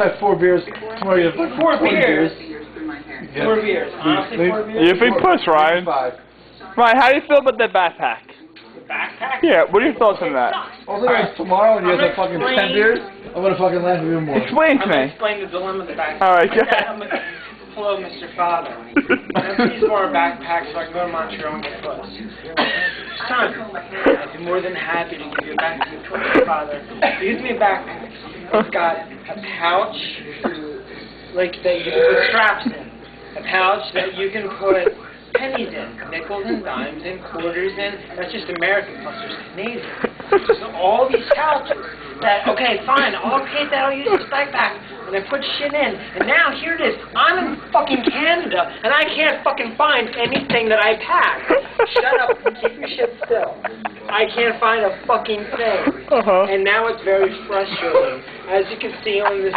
have four beers. Tomorrow you have like Four 20 beers? Yeah. Four beers. Honestly, Maybe- four beers. You a big puss, Ryan. Five. Ryan, how do you feel about that backpack? Backpack? Yeah, what are your thoughts on that? Also, guys, tomorrow when you I'm have fucking gonna 10 beers, I'm gonna fucking laugh even more. Explain to I'm me. explain the dilemma of the backpack. All right, My go dad, ahead. Hello, Mr. Father. I need more backpacks so I can go to Montreal and get close. Son, I'd be more than happy to give you a backpack to Mr. Father. Give me a backpack. It's got a pouch, like that you can put straps in. A pouch that you can put pennies in, nickels and dimes and quarters in. That's just American plus there's Canadian. All these pouches that, okay, fine, I'll take that, I'll use this backpack, and I put shit in, and now here it is, I'm in fucking Canada, and I can't fucking find anything that I packed. Shut up and keep your shit still. I can't find a fucking thing. Uh-huh. And now it's very frustrating. As you can see on this